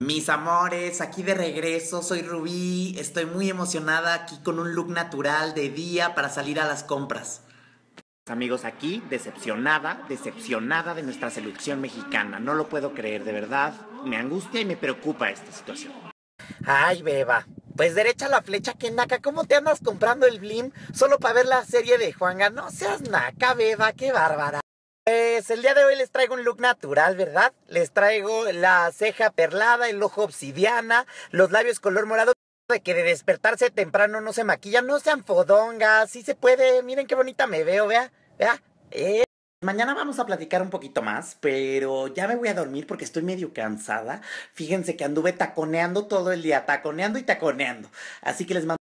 Mis amores, aquí de regreso, soy Rubí, estoy muy emocionada aquí con un look natural de día para salir a las compras. Amigos, aquí decepcionada, decepcionada de nuestra selección mexicana, no lo puedo creer, de verdad, me angustia y me preocupa esta situación. Ay, beba, pues derecha la flecha que naca, ¿cómo te andas comprando el blim solo para ver la serie de Juanga? No seas naca, beba, qué bárbara. Pues el día de hoy les traigo un look natural, ¿verdad? Les traigo la ceja perlada, el ojo obsidiana, los labios color morado. De que de despertarse temprano no se maquilla, no sean fodongas, sí se puede. Miren qué bonita me veo, vea, vea. Eh. Mañana vamos a platicar un poquito más, pero ya me voy a dormir porque estoy medio cansada. Fíjense que anduve taconeando todo el día, taconeando y taconeando. Así que les mando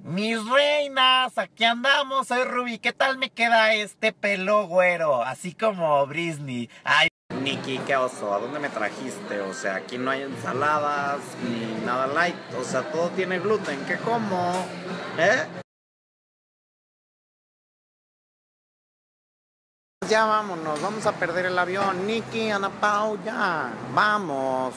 mis reinas, aquí andamos, soy Ruby. ¿Qué tal me queda este pelo güero? Así como Britney. Ay, Nikki, qué oso, ¿a dónde me trajiste? O sea, aquí no hay ensaladas ni nada light. O sea, todo tiene gluten. ¿Qué como? ¿Eh? Ya vámonos, vamos a perder el avión. Nikki, Ana Pau, ya, vamos.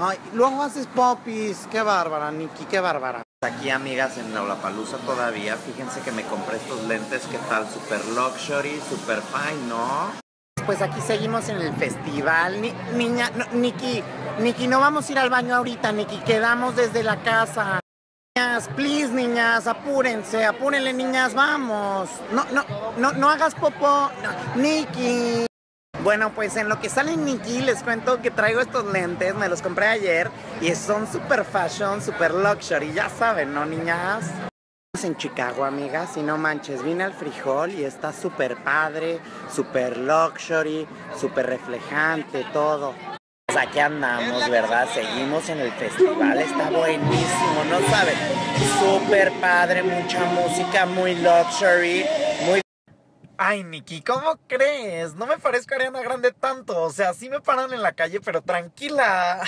Ay, luego haces popis. Qué bárbara, Nikki, qué bárbara. Aquí amigas en la Olapalooza todavía, fíjense que me compré estos lentes, ¿qué tal? Super luxury, super fine, ¿no? Pues aquí seguimos en el festival. niña, no, Nikki, Nikki, no vamos a ir al baño ahorita, Nikki, quedamos desde la casa. Niñas, please, niñas, apúrense, apúrenle, niñas, vamos. No, no, no, no hagas popó. No, Nikki. Bueno, pues en lo que sale Nikki les cuento que traigo estos lentes, me los compré ayer y son super fashion, super luxury, ya saben, ¿no, niñas? en Chicago, amigas, y no manches, vine al frijol y está súper padre, súper luxury, súper reflejante, todo. Pues aquí andamos, ¿verdad? Seguimos en el festival, está buenísimo, ¿no saben? Súper padre, mucha música, muy luxury, muy Ay, Nikki, ¿cómo crees? No me parezco a Ariana Grande tanto. O sea, sí me paran en la calle, pero tranquila.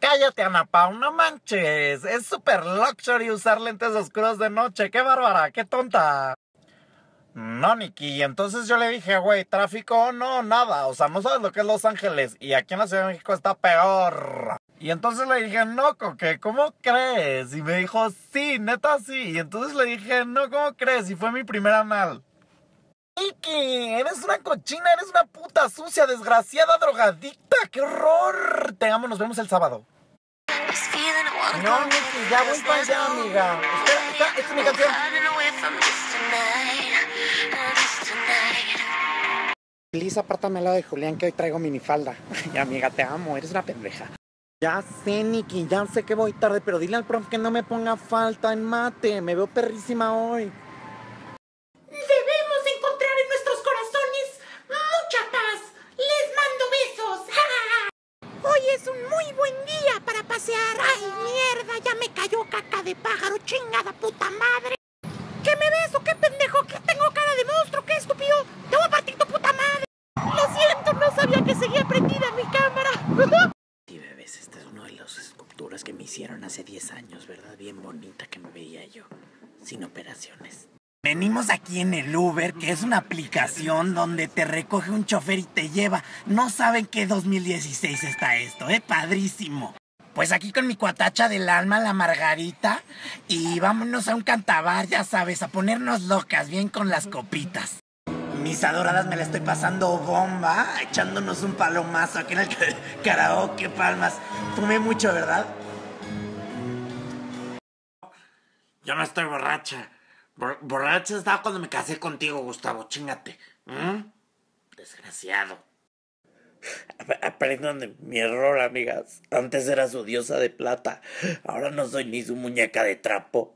Cállate, Ana Pau, no manches. Es súper luxury usar lentes oscuros de noche. ¡Qué bárbara! ¡Qué tonta! No, Nikki. Entonces yo le dije, güey, tráfico, no, nada. O sea, no sabes lo que es Los Ángeles. Y aquí en la Ciudad de México está peor. Y entonces le dije, no, Coque, ¿cómo crees? Y me dijo, sí, neta, sí. Y entonces le dije, no, ¿cómo crees? Y fue mi primera mal. Iki, eres una cochina, eres una puta sucia, desgraciada, drogadicta. ¡Qué horror! Te amo, nos vemos el sábado. No, Nikki, ya voy para allá, amiga. Espera, es mi canción. Lisa, apártame al lado de Julián que hoy traigo minifalda. Y amiga, te amo, eres una pendeja. Ya sé, Nikki, ya sé que voy tarde, pero dile al prof que no me ponga falta en mate. Me veo perrísima hoy. Debemos encontrar en nuestros corazones mucha paz. Les mando besos. Hoy es un muy buen día para pasear. Ay, mierda, ya me cayó caca de pájaro, chingada puta madre. ¿Qué me beso? ¿Qué pendejo? ¿Qué tengo cara de monstruo? ¿Qué estúpido? Te voy a partir tu puta madre. Lo siento, no sabía que seguía prendida mi cámara. Que me hicieron hace 10 años, ¿verdad? Bien bonita que me veía yo, sin operaciones. Venimos aquí en el Uber, que es una aplicación donde te recoge un chofer y te lleva. No saben qué 2016 está esto, ¿eh? Padrísimo. Pues aquí con mi cuatacha del alma, la Margarita, y vámonos a un cantabar, ya sabes, a ponernos locas, bien con las copitas. Mis adoradas me la estoy pasando bomba, echándonos un palomazo aquí en el karaoke, palmas. Fumé mucho, ¿verdad? Yo no estoy borracha. borracha estaba cuando me casé contigo, Gustavo. Chingate. Desgraciado. Aprendan de mi error, amigas. Antes era su diosa de plata. Ahora no soy ni su muñeca de trapo.